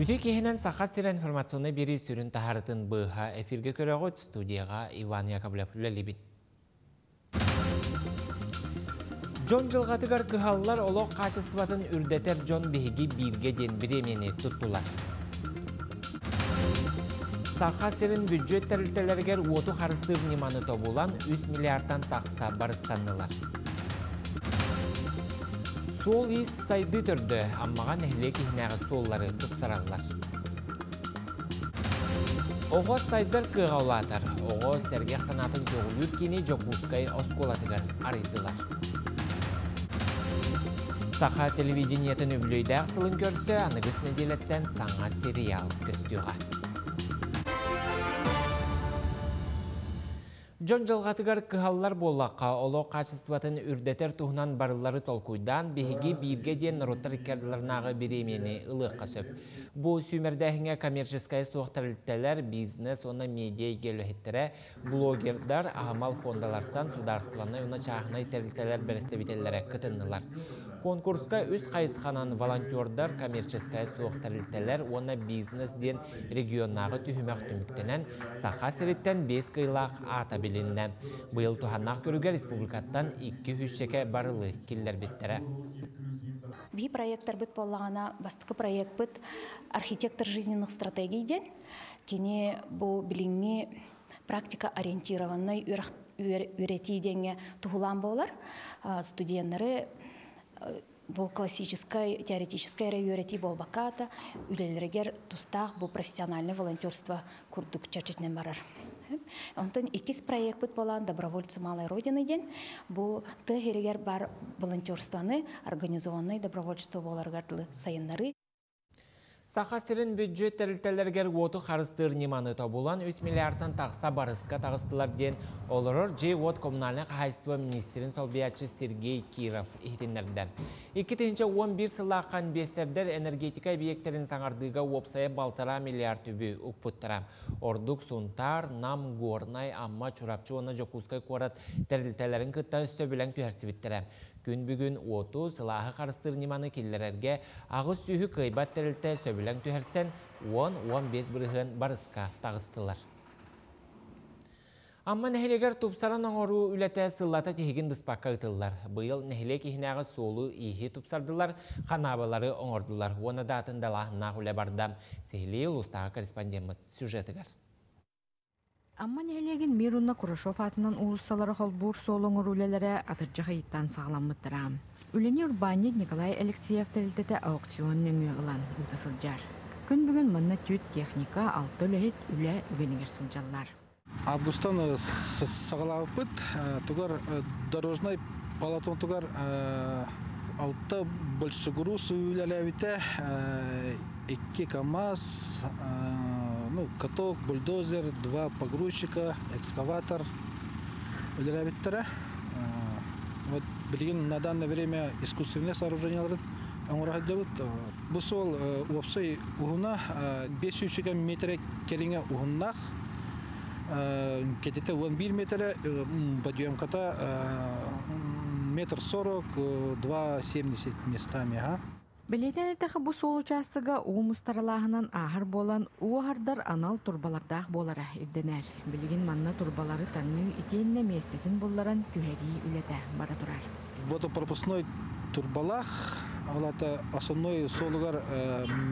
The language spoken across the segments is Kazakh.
Үте кехінен сақа сирен информационный бери сүрін тахарытын бұға эфирге көріғыт студияға Иван Яковлев ләлебін. Джон жылғатыгар кыхаллар олық качестватын үрдетер Джон беги бирге ден биремени туттулар. Сақа сирин бюджет тәрілтелергер оту харыстыр неманы тобулан 3 миллиардтан тақса барыстаннылар. Сол ис сайды түрді, аммаған әхіле кейінәғы соллары тұпсаралар. Оғы сайдар кығаулатыр. Оғы сәргеқ санатын жоғылыр кені жоқускай осколатығар арыдылар. Саха телевидениетін өбілейді ақсылын көрсе, анығыс неделеттен саңа сериал көстіға. Жон жылғатыгар кыхаллар боллаққа оло качестватын үрдетер туһунан барылары толкуйдан беһиги бирге ден роттар керларнағы беремени ылыққа сөп. Бу сүймердәһиңе коммерческая суохтарылттелер, бизнес, оны медиа гелөһеттере, блогердар, ахамал фондалардан сударстваны уна чағынай тәрілтелер берестебителлere кытыннылар. Конкурска үз қайысқанан волонтердар, коммерческая суохтарылттелер, оны бизнес ден регионнағы түхімәк түміктенен сақа сіреттен 5 кыйлақ ата билинне. Быйыл туханнақ көрүгө республикаттан 200 шеке барылы киллер биттері. Би проекттар бит боллагана бастыкы проект бит архитектор жизненных стратегий ден кене бу билимми практика ориентированный үйрети денге болар студенттары бу классической теоретической үйрети болбаката үлелергер тустах бу профессиональный волонтерство курдук чачетнен барар Онтон икис проект бут болан добровольцы малой родины ден бу тыгерегер бар волонтерствоны организованный добровольчество боларгарлы сайыннары Саха бюджет тәрілтелергер оту қарыстыр неманы тобулан 3 миллиардтан тақса барысқа тағыстылар ден олырыр же от коммунальный қағайство министрин солбиячы Сергей Киров ихтенлерден. 2-11 сылаққан бестердер энергетика объекттерін саңардыға опсая балтара миллиард түбі ұқпыттыра. Ордук сунтар, нам горнай, амма чурапчы оны жокускай қорат тәрілтелерін күтті. Күн бүгін оту сылағы қарыстыр неманы келлерерге ағыз сүйі кайбат тәрілті сөбіләң түхерсен 10-15 бірігін барысқа тағыстылар. Амма нәхелегер тупсаран оңору үләтә сыллата тихигин дыспаққа ұтылар. Бұйыл нәхеле кихінәғы солу ихи тупсардылар, қанабалары оңордылар. Оны датын далағына үлә бардам. Сехилей ұлыстағы корреспондент сюжетігер. Амма нәлеген Мируна Курашов атынан улуссалары холбур солың рулелері атыржы хайыттан сағламыттыра. Үлені урбанник Николай Алексеев тәрілтеті аукцион нөңі ғылан ұлтасылжар. Күн бүгін мұнна түт техника алты өләхет үлә үгенігер сылжалар. Августан сағалауыпыт, тугар дорожной палатон тугар алты больше груз үләләвіте, икки КАМАЗ, ну, каток, бульдозер, два погрузчика, экскаватор. Вот билген на данное время искусственное сооружение оңырағы дәбіт. Бұл сол уапсай уғына 500 метр кереңе уғыннақ. Кетете 11 метр подъемката метр 40, 2,70 местами. Белетен бұ сол участыға уы мұстаралағынан ағыр болан уағардар анал турбалардақ болара ирденер. Білген манна турбалары таңны итенне местетін болларан күхәри үләті бара тұрар. Водопропускной турбалах, алата основной солугар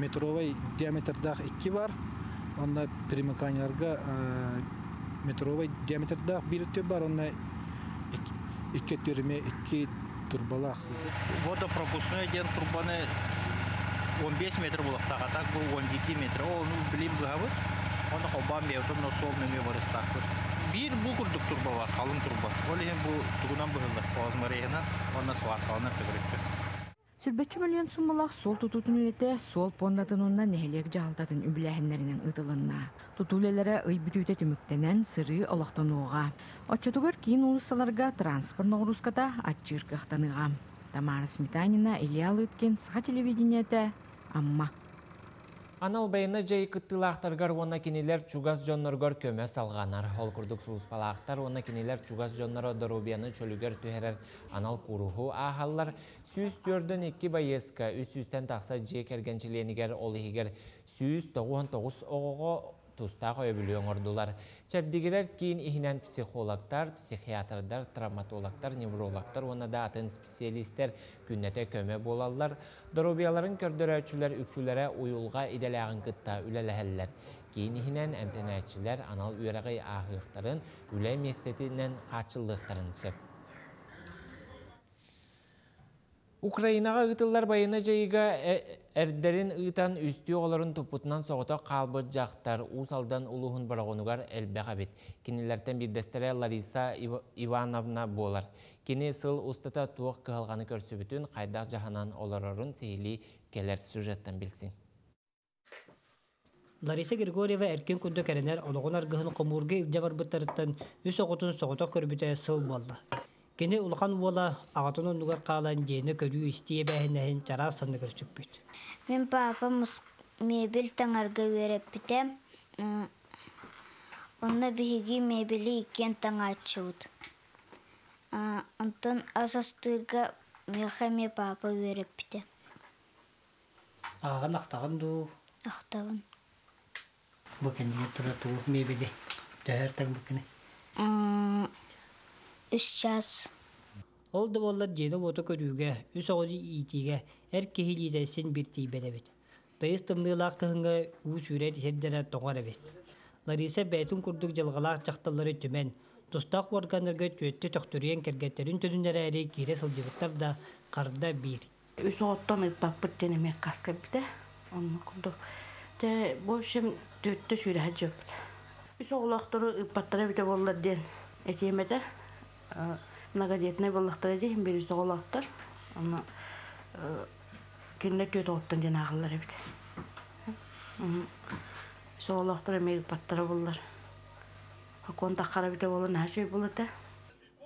метровой диаметрдах 2 бар. Онда примыканиярга метровой диаметрдах бирте бар. Онда 2 түрме 2 турбалах. Водопропускной ден турбаны 15 метр булактак, так бу 12 метр. О, ну билим. Оны хобам беутун но сол неме барыстак. Бир бу курдук турба бар, калын турба. Ол эм бу тугунан быгылды. Озмарыгынан, оны суакалына тегректе. Сүрбетчі миллион суммалақ сол тутутун үлете сол пондатынуна нәхелек жағалтатын үбіләхінлерінің ұтылынна. Тутулелері ый бүтүйте түміктенен сыры олақтануға. Отчетугар кейін улысаларға транспорт атчыр Тамара Сметанина, Илья Лыткин, Саха телевидениеті, Амма. Анал байына жай кыттылақтаргар оны кенелер чугас жонноргор көмө салғанар. Ол күрдік сұлыспалақтар оны кенелер чугас жонноро дорубияны чөлігер түхерер анал куруху ахаллар сүйіс төрдін екі байеска үс үстен тақса жей кергенчиленігер ол егер сүйіс тоғуын тоғыз оғығы тустақ өбілі оңырдылар. Чәбдегілер кейін ихінен психологтар, психиатрдар, травматологтар, неврологтар, оны да атын специалисттер күннете көмө болалар. Дорубияларын көрдөрөчүлер үксүлері уюлға иделягын кытта үлеләһәлләр. Кейін ихінен әмтенәчілер анал үйрәғай ахықтарын үлә местетінен қачылдықтарын сөп. Украинаға ытыллар байына жайыға әрдерін ытан үсті оларын тұппытынан соғыта қалбыт жақтар усалдан ұлығын барағонуғар әлбәға бет. Кенелерден бірдестері Лариса Ивановна болар. Кені сыл ұстата туық кығалғаны көрсі бүтін қайдақ жағанан оларырын сейілі келер сюжеттен білсін. Лариса Григорьева әркен күнді кәрінер олығын арғығын үлдевар бұттарыттан үс оғытын соғыта көрбіті сыл болды. Кені улахан уола ағатын онугар қалан жені көрүү истие бәхінәхін чара санны көрсүкпүт. Мен папа мебель таңарға вереп бітем. Онна биһиги мебели иккен таңачуут. Антон асастырга мехаме папа вереп бітем. Ағын ақтағын ду. Ақтабын. Бұл кәндіне тұра туы мебели. Тәһәр таң бұкыны. Үс час. Ол да боллар жені оты көрүүгө, үс оғызы итиге, әр кехи лизайсын бір тейбелебет. Тайыз тымнылақ кыһыңа уус үрер сердері тоңар эбет. Лариса бәйтін күрдік жылғалақ жақталары түмен, тустақ органдарға төтті тоқтырыен кергеттерін төдінлері әрі кире сылжығыттар да қарда. Үс бірден еме қасқа біті. Оны күрдік. Те төтті жөпті. Үс біте ден. Многодетный боллақтар эди бери соголактар аны кине төт оттон ден агылар эбит. Соголактар эме паттара боллар кон таккара бите болон хачой болот э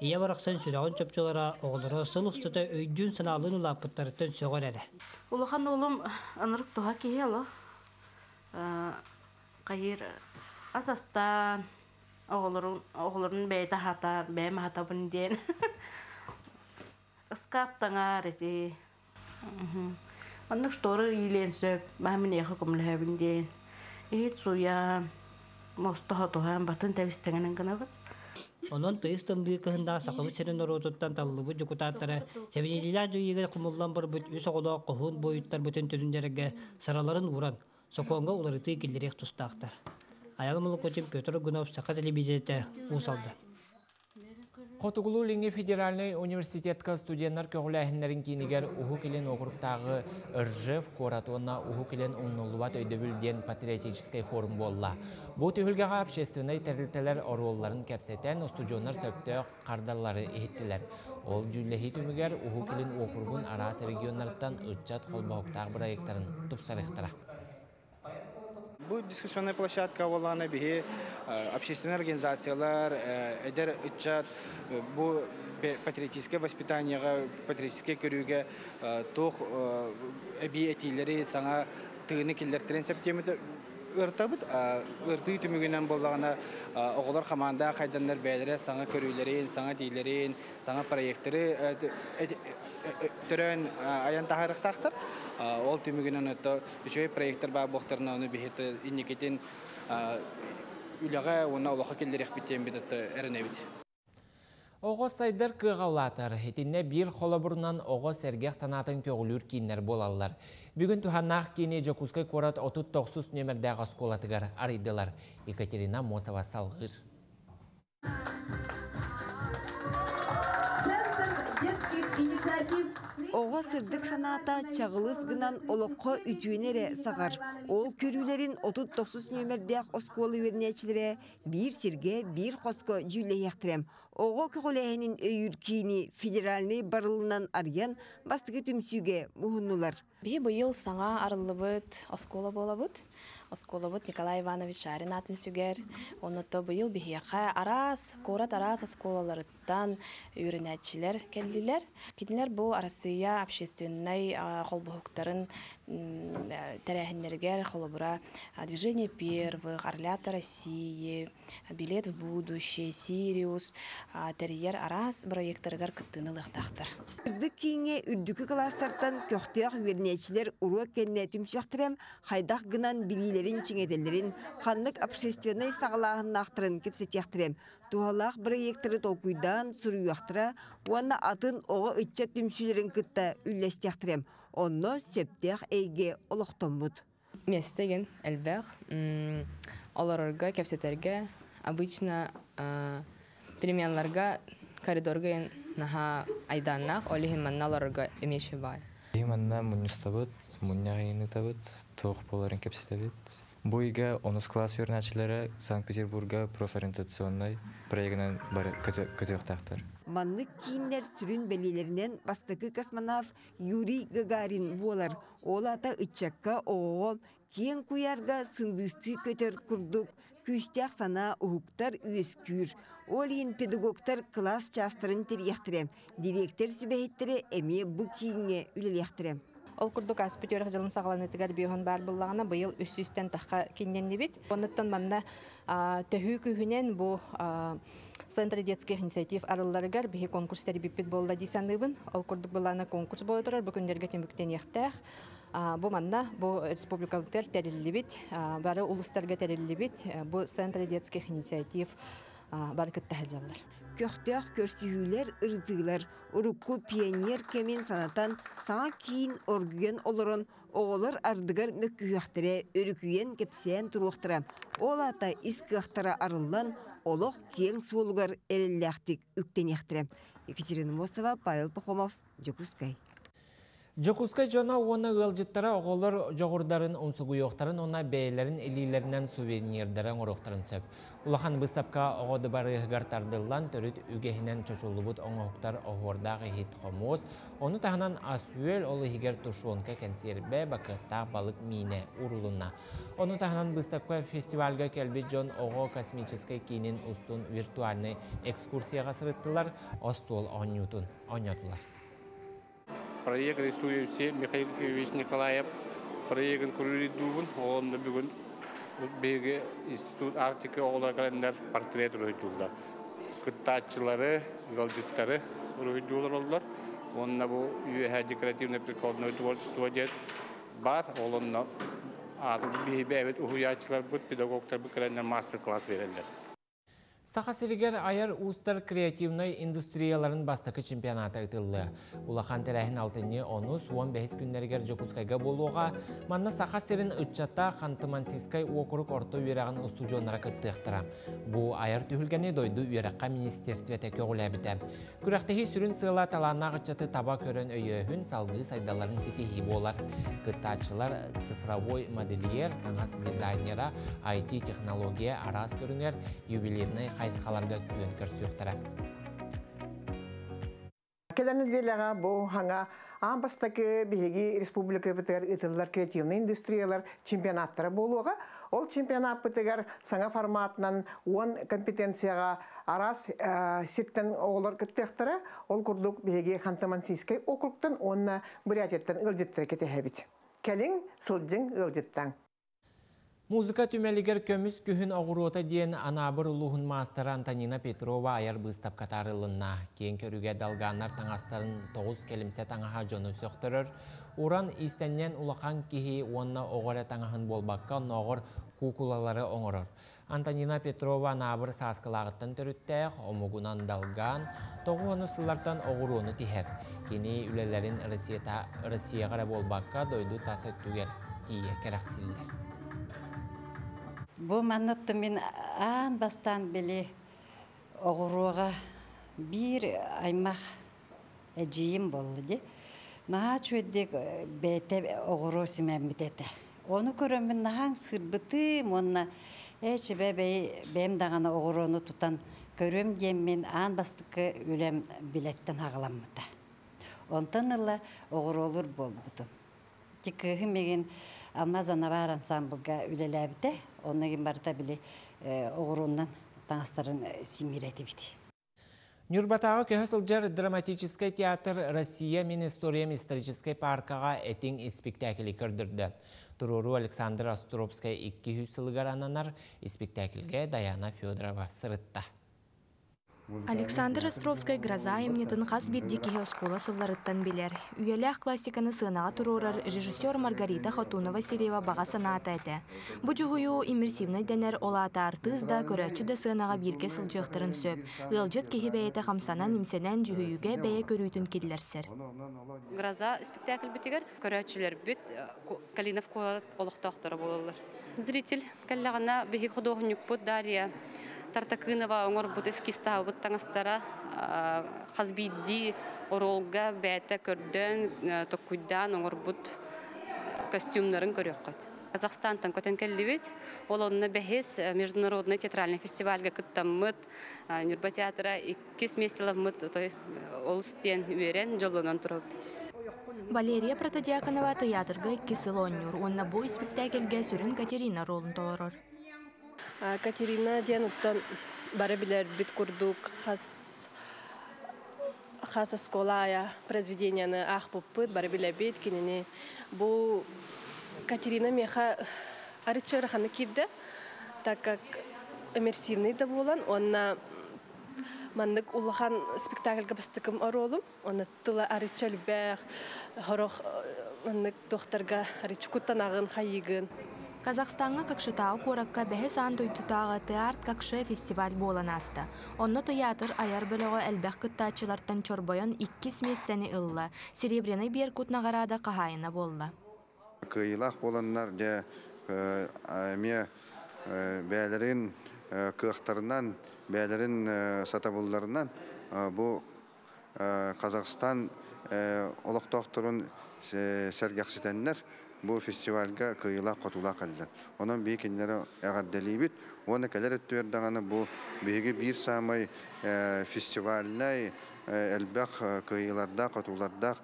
Ия барақсан сүрағын чөпчілара оғылары сыл ұстыта өйдүн сыналын ұлаппыттарыттан сөғыр әрі. улахан олум анырык туха киһи алох кайыр асастан оғолорун оғолорун бәйта хата бәйма хата бун диен скаптаңар эти аннык шторы илен сөп мамин яха комле бун диен ит суя мосто хатохан батын табистеңен гына бат Онон тыйыс тымдыы кыһында сақылы сирен таллыбы жукутааттара сәбинелилаа жуйыга кумуллан барбыт үс оголоо кохун бойуттар бүтүн түдүндерге сараларын уран соконга уларыты киллерек тустаактар аял мулукотин Петр Гунов сака телевизиете усалды Хотугулу Линге федеральный университетка студенттар көгіләхінлерін кейінігер ұху келен оқырықтағы Ыржев, Коратона ұху келен ұннулуат өйдөбілден патриотический форум болла. Бұл түйілгеға общественный тәрілтелер оролларын кәпсетен студионар сөпті қардалары ехеттілер. Ол жүлләхи түмігер ұху келен оқырғын арас регионлардан ұтчат қолбауқтағы проекттарын тұпсарықтыра. Бу дискуссионная площадка олана биһи общественные организациялар эдер ичат бу патриотическое воспитаниега патриотическое көрүүгө тух эби этилери саңа тыыны киллертерен септемите ыртабыт ыртыы түмүгүнөн боллагана оголор команда хайданнар бээлере саңа көрүүлерин саңа дийлерин саңа проекттери төрөн аян тахарыктактар ол түмүгүнөн ото үчөй проекттер баа бохтарына оны бихете инникетин үлага уна олоха келлерек битен бит ото Оғы сайдар кығаулатыр. Хетинне бір холобурнан оғы сәргеқ санатын көгілір кейінер болалар. Бүгін туханнақ кейіне жокускай корат 39 нөмірдәғы сколатығар аридылар. Екатерина Мосова салғыр. Оға сырдық саната чағылыз гынан олыққа үтюенере сағар. Ол көрілерін 39 нөмірдәқ осколы өрнечілері бір сірге бір қосқы жүлі яқтырем. Оғы көғіләйінің өйір киini федеральный барылынан арыян бастығы түмсүйге мұхыннулар. Бі бұйыл саңа арылыбыт оскола болабыт. Осколобут Николай Иванович Шарин атын сүгер. Онуто быйыл бихияқа арас, корат арас осколаларыттан үйренәтчилер келдилер. Кидилер бу Россия общественный холбухуктарын тәрәһиннергер холобура движение первых, Орлята России, билет в будущее, Сириус, терьер арас проекттаргар кыттынылыктактар. Үрдік кейінге үрдікі кластартан көқтіяқ вернечілер ұруа кенне түмсіяқтырам хайдақ гынан билилерин чиңетелерин ханнык общественный сағалағын нақтырын кепсетияқтырам. Тухалақ проекттары толкуйдан сұруяқтыра, уанна атын оға үтчат түмсүлерін кытта үллестияқтырам. Онно сөптеяқ әйге олықтомбуд. Местеген әлбәқ, оларырға, кепсетерге, обычно переменларға коридорға наха айданнақ, олихин манна оларырға емеші бай. Иманна мунюстабыт, мунняғайыны табыт, тоқ боларын кепсетабыт. Буйга 10 класс верначылары Санкт-Петербурга профориентационный проектінен көтіқтақтар. Маннык кейінлер сүрін бәлелерінен бастықы космонавт Юрий Гагарин болар. Ол ата үтчакка оғы кен куярга сындысты көтер күрдік, күстяқ сана ұхуктар үйескүр. Ол ең педагогтар класс частырын терияқтырем. Директор сүбәйттері әме бұ кейінге үлелияқтырем. Ол курдук аспитер жылын сагаланытыгар биохон бар буллагана быйыл үс-үстен тахка кинденни бит. Онуттан манна төһүү күһүнен бу Центр детских инициатив арылларыгар бихи конкурстары биппит болла дисаныбын. Ол курдук буллана конкурс боло турар, бу күндерге темүктен яхтах. Бу манна бу республикалыктар терилибит, бары улустарга терилибит. Бу Центр детских инициатив кыттахыллар. Көқтіяқ көрсүйілер ырзыйлар, ұрыққу пионер кемен санатан саңа кейін оргүйен олырын оғылар ардыгар мөккүйяқтыры өрікүйен кепсиян тұруқтыра. Ол ата искіяқтыра арылан олық кең суылғар әрелләқтік үктен яқтыры. Екатерина Мосова, Павел Пахомов, Джокускай. Жокускай жона оны ылжыттара оғылыр жоғырдарын ұнсугуйоқтарын, она бәйлерін илилерінен сувенирдарын ұрықтарын сөп. Улахан бұстапқа оғыды бары ғартардылан төріт үгехінен чошулубут оңоқтар оғырдағы хит хомос, оны тағынан асуел олы хигер тушуонка кәнсербе бақыттақ балық мине урулуна. Оны тағынан бұстапқа фестивальға кәлбі жон оғы космическай кейінен ұстын виртуальный экскурсияға сырыттылар, остуол оңютын, оңятылар. Проект рисуемся Михаил Кириллович Николаев. Проектын көрүлүдүүбүн оонда бүгүн беги институт артика оголар календар портрет олдулар онна прикладное творчество дет бар. Эбит ухуяачылар бут педагогтар бу календар мастер сиригер айар устар креативный индустрияларын бастықы чемпионаты ытылды. Улахан тәрәхін алтыны оны суан бәхіс күннергер жокускайга болуға, манна саха сирин ытчата Хантымансискай округ орто үйерағын устужонара кыттықтыра. Бу айар түйілгені дойду үйераққа министерствете көгілі бітә. Күрәқтехи сүрін сыла талана ытчаты таба көрін өйөһүн салғы сайдаларын фитихи болар. Кыттачылар цифровой модельер, таңас дизайнера, IT-технология арас көріңер юбилейный хайсқаларга күйен көрсөктөрө. Келені делеға бұл хаңа амбастаки биһиги республика битер ытыллар креативный индустриялар чемпионаттары болуға ол чемпионат битегер саңа форматынан он компетенцияға арас ситтен оғылар кіттектері ол курдук биһиги хантамансийский округтан онна бурятияттан ылжыттыры кетехебит келин сылжың ылжыттан Музыка түмелігер көміс күхін оғыруыта дейін анабыр ұлығын мастары Антонина Петрова аяр бұстап катарылына. Кейін көріге далғанар таңастарын тоғыз келімсе таңаға жоны сөқтірір. Уран истеннен улақан кихи онна оғыры таңахын болбаққа ноғыр кукулалары оңырыр. Антонина Петрова анабыр саскылағыттан түріттәқ, омугунан далған, тоғы оны сыллартан оғыруыны тихер. Кені үлелерін Россияға болбаққа дойду тасы түгер тие керақсілдер. Бу маннытты мен аан бастан беле оғыруға бир аймақ әжейім болды де. Наға чөйдек бәйті оғыру сімен бітеті. Оны көрөмін наһаң сырбыты, монна әчі бәй бәйім дағаны оғыруыны тұтан көрөм диэммин аан бастыкы үлем билеттен хагаламмыта. Онтан ылла оғыролур болбутум. Тикыһы меген алмаз анабар ансамблга үлеләбите, онногин барта били оғыруннан таңастарын симирети бити. Нюрбатағы көһө сылжар драматический театр Россия мен историям исторический паркаға этин спектакли көрдірді. Туруру Александр Астуровская 200 сылғар ананар спектакльге Даяна Федорова сырытта. Александр Островскай гроза эмнетін қас бірдекеге оскола билер. Үйелях классиканы сынаға тұрурар режиссер Маргарита Хатунова Сирева баға санаата әті. Бұ жүгую иммерсивный дәнер олата артыз да көрәтші да сынаға бірге сылжықтырын сөп. Ұлжыт кехі бәйеті қамсанан имсенен жүгүйіге бәйе көрүйтін келдерсер. Гроза спектакль бітігер көрәтшілер бит Калинов колар олықтақтары болылар. Зритель кәллағана беги художник бұд Тартакынова оңор бут эскиста бут таңастара хазбидди оролга бәтә көрдөн токуйдан оңор бут костюмнарын көрөккөт. Казахстантан көтен келдибит. Ол онны бәхес международный театральный фестивальга кыттаммыт, Нюрба театра иккис месяламмыт той олстен үйрен жолунан турабыт. Валерия Протодиаконова театрга кисылоннюр. Онна бу спектакльге сүрін Катерина ролын толорор. Катерина ден уттан бары бит курдук хас хас сколая произведенияны ах буппыт бары бит кинени бу Катерина меха арычыр ханы кирде так как иммерсивный да болан онна мандык улахан спектакльга бастыкым оролум онна тыла арычыл бэх хорох мандык докторга арычкуттан агын хайыгын. Казахстанга какшытау коракка бәһе сан туйтутағы теарт какшы фестиваль болан асты. Онны театр аяр бөлігі әлбәқ кыттачылартан чорбойон иккис местені ылла. Серебряный беркут нағарада қағайына болла. Кыйлақ боланнар де әме бәлерін кықтарынан, бәлерін сатабулларынан бұл Қазақстан олықтақтырын сәргәқсітәнлер бу фестивальга кыйла котула калды. Онун бии кинлери эгардалибит, оны келер өттүердаганы бу биги бир самай фестивальнай элбэх кыйларда котуларда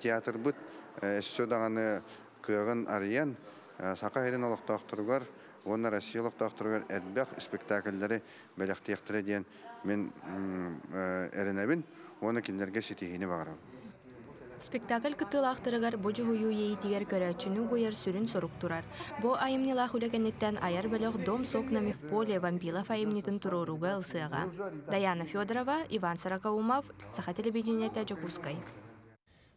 театр бут өссө даганы кыгын арыян сака херин олоктоктургар Оны Россия олоктоктургар элбэх спектакльлери белектиектире диен мен эренебин, оны кинлерге ситихини багарам. Спектакль кытылақтырыгар бу жугую ейтигер көрәчүнү гуяр сүрүн сорук турар. Бу айымнила хүләкәннеттен аяр бөлөк дом сокнами в поле вампилов айымнитын туруруга ылсыга. Даяна Федорова, Иван Саракаумов, Саха телевидениете Жокускай.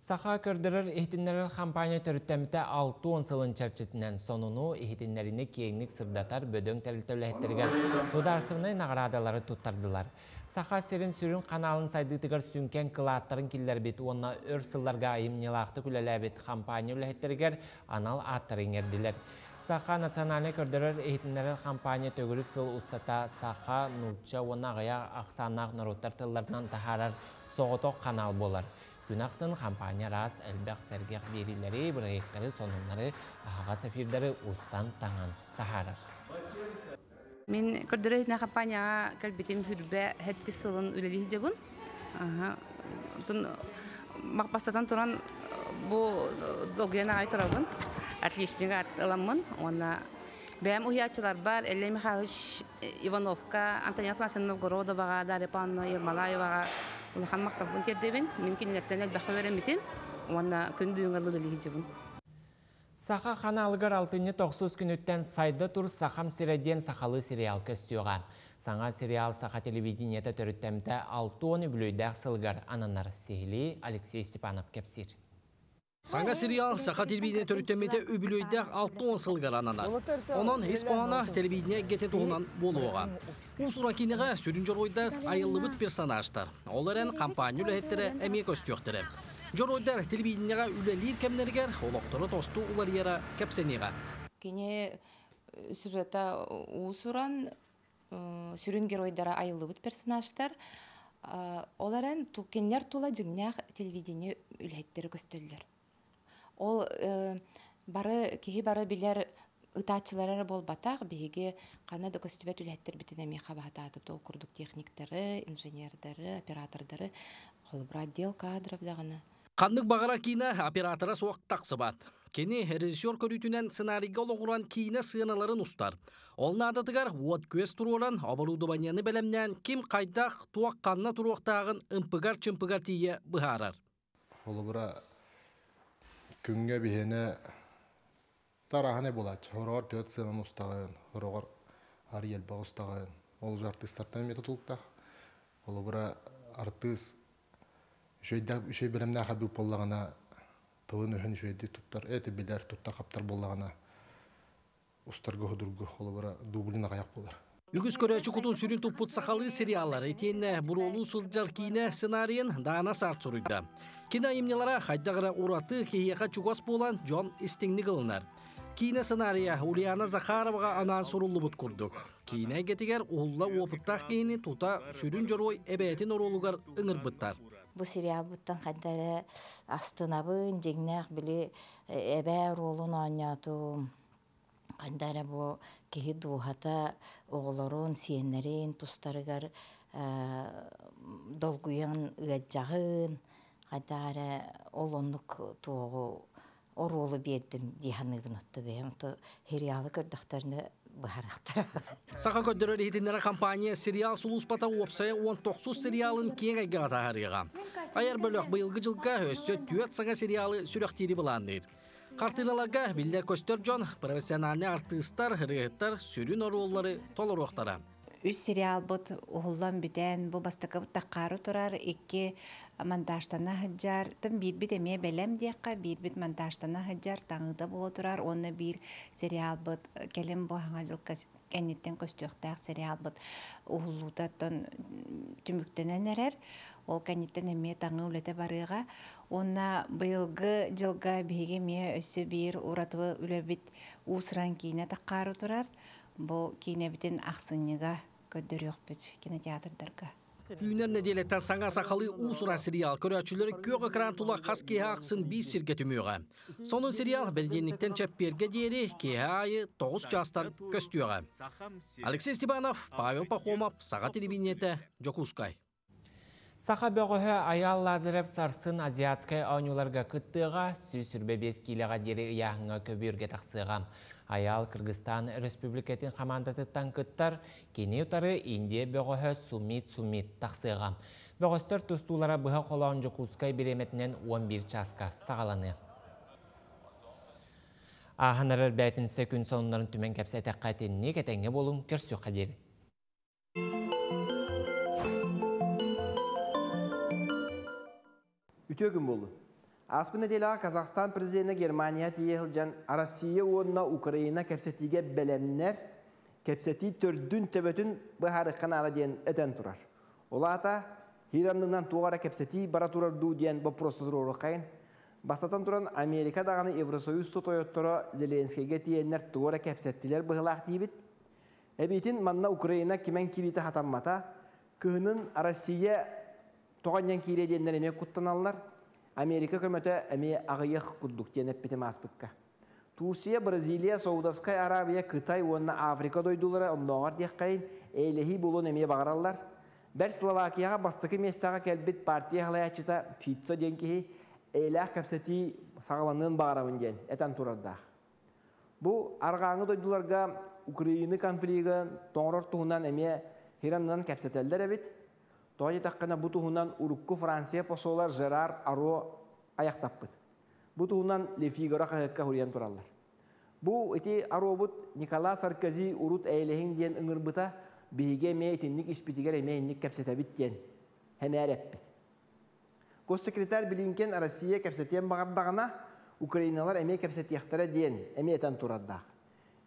Саха көрдірір ихтиннерер компания төріттәміті 6-10 сылын чәрчетінен сонуну ихтиннеріні кейінік сырдатар бөдөң тәрілтәуләхеттерген сударстывнай нағырадалары туттардылар. Саха серин сүрін каналын сайдытыгар сүнкен кылааттарын киллер бит, онна өр сылларға айым нелақты күләләбет компания үләхеттерігер анал аттарын ерділер. Саха национальный көрдірір ихтиннерер компания төгірік сыл устата Саха нуча онағая ақсанақ народтар тылларынан тахарар соғытоқ канал болар. Күнақсын компания рас әлбәқ сәргеқ берилері, проекттері, соныңлары, ағаға сәфирдері ұстан таңан. Мен көрдөрөйна компанияга кэлбитим хүрбе хетти сылын үлели жабын. Тун макпастатан туран бу долгена ай турабын. Отличнига аламын. Она бәм уячылар бар. Эле Михайлович Ивановка, Антония Францина Новгородова, Дарья Павловна Ермолаева, улахан мактабын тердебин. Мен кинлерден элбәхе беремитим. Она күн бүгүнгө үлели жабын. Саха ханалыгар алтыны тоқсыз күніттен сайды тұр Сахам Сиреден Сахалы сериал көстіуға. Саңа сериал Саха телевидениеті төріттемді 6-10 бүлейдәқ сылғар ананар Сехили Алексей Степанов кепсир. Саңа сериал Саха телевидение төріттемді өбілейдәқ 6-10 сылғар ананар. Онан Испана телевидение гете туғынан болуға. Усура кинеға сүрінжер ойдар айылыбыт персонаждар. Оларын компания үләйттері әме көстіуқтірі. Жоройдар телевидениеға үлелер кемнергер, олоқтыры тосту уларьера кепсенеға. Кене сюжета усуран сүрін геройдара айылыбыт персонаждар. Оларан кеннер тула жыңнях телевидение үлеттері көстөллер. Ол бары кеһи бары билер ытаачылары болбатах биһиги кана да көстүбөт үлэттер битин эми хабаатаатып тол курдук оператордары холбура отдел кадров дагана Қаннык бағара кийина оператора суақ тақсыбат. Кені режиссер көрүтүнен сценарийге олоғуран кийина сыналарын устар. Ол надатыгар уот көз туруран оборудованияны белемнен ким қайдақ туақ қанна туруқтағын ымпыгар чымпыгар тие бұхарар. Холобура күнгө бихене тарахане булат. Хорор төт сынын устагын, хорор Ариел ба устагын. Ол жартыстардан методулуктах. Холобура артыс Шөйдә шөй белемнә хәбү боллагана тылын өһен шөйдә туттар, эте билер тутта каптар боллагана устарга ходургу холобара дублина гаяк булар. Үгіз көрәчі құтын сүрін тұппыт сақалы сериалар етенне бұролу сылджар кейіне сценарийін дана сарт сұруйда. Кина имнелара хайдағыра ураты кейеға чугас болан Джон Истингні қылынар. Кейіне сценария Ульяна Захароваға анан сұрулы бұт күрдік. Кейіне кетігер ұлла опыттақ кейіні тута сүрін жорой әбәйтін оролуғар ыңыр бұттар. Бу сериал буттан хаддары астынабын жеңнәк били эбә ролун ойнату кандары бу киһи дуухата оголорун сиеннерин тустарыгар долгуян ыаджагын кадары олоннук туогу оролу бердим диханыгын отту бэм то сериалы көрдөхтөрүнө бахарахтар Саха көддөрөр хитиннера компания сериал сулуспата уопсая 19 сериалын кеңе гатаһарыга. Аяр бөлөк быйылгы жылга өссө түөт саңа сериалы сүрөктири буланыр. Картиналарга биллер көстөр жон профессиональный артисттар, хырыгыттар, сүрүн ороллары толоруктара. Үс сериал бут ухуллан бүтән бу бастакы таққары турар икки монтажтана хыджар тым бир бит эме белем диякка бир бит монтажтана хыджар таңыда боло турар оны бир сериал бут келем бу хаңа жылка кеннеттен көстөктак сериал бут ухуллутаттан түмүктенен эрер ол кеннеттен эме таңы үлете барыга онна быйылгы жылга биге ме өсө бир уратыбы үлебит уусран кийине таққары турар. Бу кийине битин аксыныга көддөрүөкпүт кинотеатрдарга. Үйнер неделеттен саңа сақалы усура сериал көрәчілері көк экран тула қас кеhe ақсын bir сирге түмеуға. Сонын сериал белденliktен чәпперге дейері кеhe айы 9 жастар көстіуға. Алексей Степанов, Павел Пахомов, Саға телевидениеті, Жокускай. Саха бөғіхі аял лазырып сарсын азиатскай аунуларға күттіға сүйсірбе бес келеға дері яғыңа көбірге тақсыға. Аял Кыргызстан Республикатын командатыттан кыттар кене утары Индия бөғіхі сумит-сумит тақсыға. Бөғістер тұстулара бұға қолауын жүкускай береметінен 11 часка сағаланы. Аханарар бәтінсе күн сонларын түмен әтәққайтын не кетенге болуын көрсі қадері. Үтө күн болду. Аспын неделаға Казахстан президенті Германия тиехілжан Россия онына Украина кәпсетиге бәлемнер кәпсети төрдүн төбөтүн бұхарыққан ала ден әтен тұрар. Олата Ираннынан туғара кәпсети бара турар ду ден вопросы турары қайын. Бастатан туран Америка дағаны Евросоюз тотойоттора Зеленскийге тиеннер туғара кәпсеттилер бұғылақ дейбіт. Әбейтін манна Украина кемен килиті хатаммата, кыһынын Россия тоғаннан кире деннер еме куттаналар, Америка көмөтө эми агыйык курдук тенеп битем аспыкка. Турция, Бразилия, Саудовская Аравия, Кытай, онна Африка дойдулары онногар деккайын эйлехи болон эми багараллар. Бер Словакияга бастыкы местага келбит партия халаячыта Фитцо денкеhi эйлах капсети сагаланын багарамын ден этан турардах. Бу аргаңы дойдуларга Украина конфликты тоңрор туһунан эми хираннан капсетелдер эбит. Тоғай таққана бұ тұғынан Урукку Франция посолар Жерар Аро аяқтаппыд. Бұ тұғынан Лефигора қағыққа хүриян тұралар. Бұ эти Аро бұд Никола Саркози урут әйлехин ден ыңыр бұта биге ме етінник испитигер эме инник кәпсетәбит ден. Хәмәр әппит. Госсекретарь Блинкен Россия кәпсетен бағардағына Украиналар эме кәпсетияқтара ден эме етен тураддақ.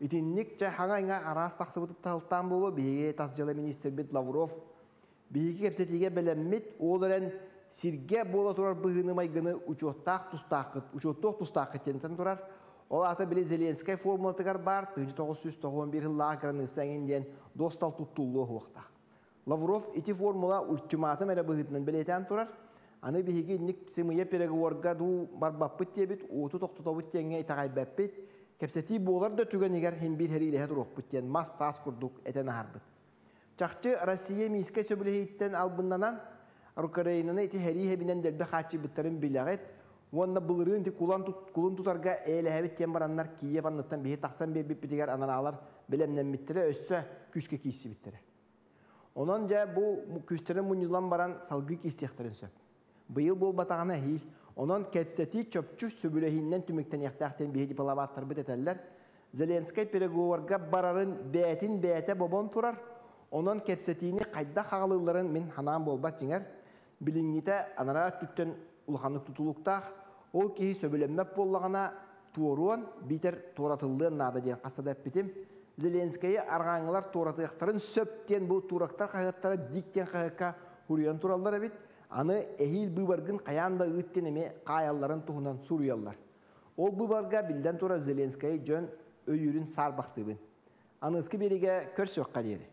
Итинник ча хаңайға арас тақсыбыты талтан болу биге тас министр бит Лавров Биһиги кепсетиге белеммит оларен сирге бола турар быгыны майгыны учоттақ тустақыт, учоттоқ тустақыт тентен турар. Ол аты біле Зеленскай формулатыгар бар, 1991 жылла акыраны сәңін ден достал туттуллу хуақтақ. Лавров ити формула ультиматум әрі быгытынан білетен турар. Аны биһиги ник сымыя переговорга ду барбаппыт тебит, оту тоқтотобыт теңге итағай бәппит, кепсети болар да түген егер хем бир херилеhe турук бүттен мас тас курдук этен аһарбыт. Чакчы Россия миске сөбүлеһиттен албыннанан Украинаны ити херихе бинен делбе хачы биттәрен биләгет. Онна булырын ти кулан тут кулун тутарга элеһе тем бараннар кие баннаттан бихи таксан бер бит битигер аналар миттере өссө күскө кийси биттере. Онон жа бу күстерен мунюлан баран салгы кистехтерен сөп. Быйыл бол батагана хил, онон кепсети чөпчү сөбүлеһиннен түмүктен яктактен бихи дипломаттар бит. Зеленский переговорга барарын бәтин бәте бобон турар. Онон кепсетини кайда хагалыларын мен ханан болбат жиңер. Билиңите анара түттен улханлык тутулуктах ол кихи сөбүлеммеп боллагана туоруан битер торатылдыын нада ден кастадап битим. Зеленскийе арғаңылар торатыяқтарын сөптен бұл турактар қағаттары диктен қағыққа хуриян тураллар бит. Аны эхил быбаргын қаянда үттен еме қаялларын туғынан суруяллар. Ол быбарға билден тура Зеленскийе жөн өйірін сарбақты бін. Анысқы береге көрсөк қадері.